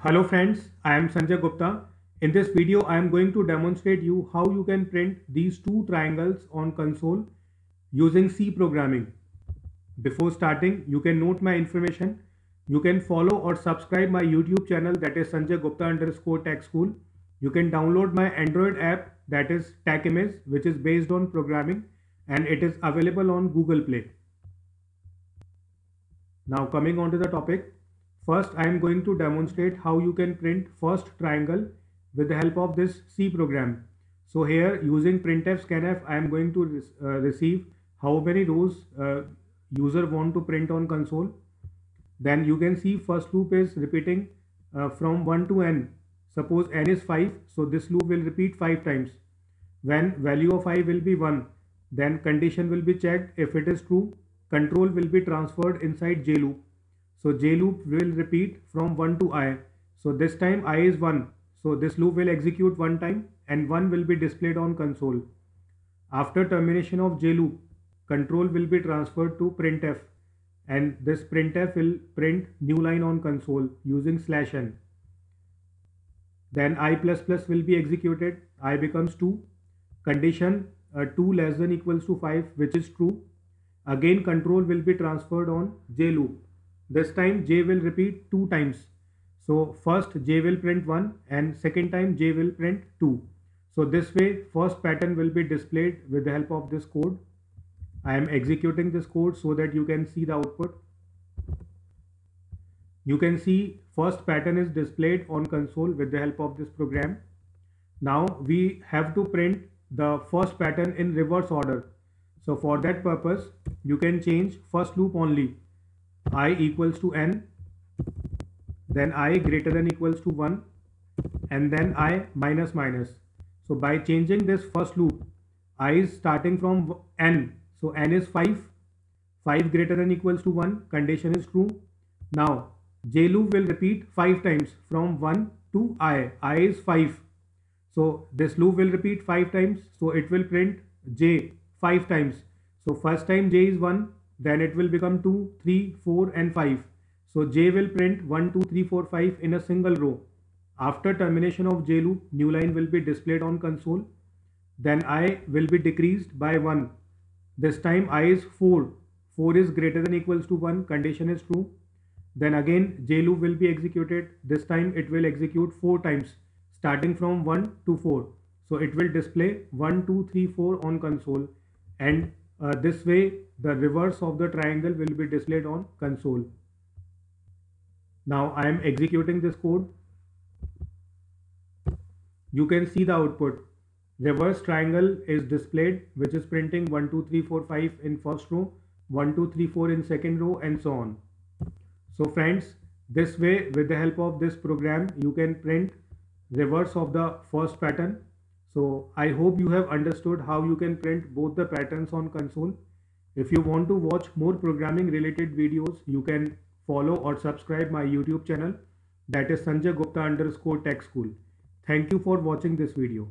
Hello friends, I am Sanjay Gupta. In this video, I am going to demonstrate you how you can print these two triangles on console using C programming. Before starting, you can note my information. You can follow or subscribe my YouTube channel that is Sanjay Gupta underscore Tech School. You can download my Android app that is TechImage which is based on programming and it is available on Google Play. Now coming on to the topic, First, I am going to demonstrate how you can print first triangle with the help of this C program. So here using printf scanf, I am going to uh, receive how many rows uh, user want to print on console. Then you can see first loop is repeating uh, from 1 to n. Suppose n is 5, so this loop will repeat 5 times. When value of i will be 1, then condition will be checked. If it is true, control will be transferred inside j loop so J loop will repeat from 1 to I. So this time I is 1. So this loop will execute one time and 1 will be displayed on console. After termination of J loop, control will be transferred to printf and this printf will print new line on console using slash n. Then I++ plus will be executed. I becomes 2. Condition uh, 2 less than equals to 5 which is true. Again control will be transferred on J loop this time j will repeat two times. So first j will print 1 and second time j will print 2 so this way first pattern will be displayed with the help of this code. I am executing this code so that you can see the output. You can see first pattern is displayed on console with the help of this program. Now we have to print the first pattern in reverse order. So for that purpose you can change first loop only i equals to n then i greater than equals to 1 and then i minus minus. So by changing this first loop i is starting from n. So n is 5 5 greater than equals to 1 condition is true. Now j loop will repeat 5 times from 1 to i i is 5 so this loop will repeat 5 times so it will print j 5 times. So first time j is 1 then it will become 2 3 4 and 5 so j will print 1 2 3 4 5 in a single row. After termination of j loop new line will be displayed on console. Then i will be decreased by 1 this time i is 4 4 is greater than equals to 1 condition is true. Then again j loop will be executed. This time it will execute 4 times starting from 1 to 4 so it will display 1 2 3 4 on console and uh, this way the reverse of the triangle will be displayed on console. Now I am executing this code. You can see the output. Reverse triangle is displayed which is printing 1, 2, 3, 4, 5 in first row, 1, 2, 3, 4 in second row and so on. So friends, this way with the help of this program you can print reverse of the first pattern so I hope you have understood how you can print both the patterns on console. If you want to watch more programming related videos, you can follow or subscribe my YouTube channel that is Sanjay Gupta underscore Tech School. Thank you for watching this video.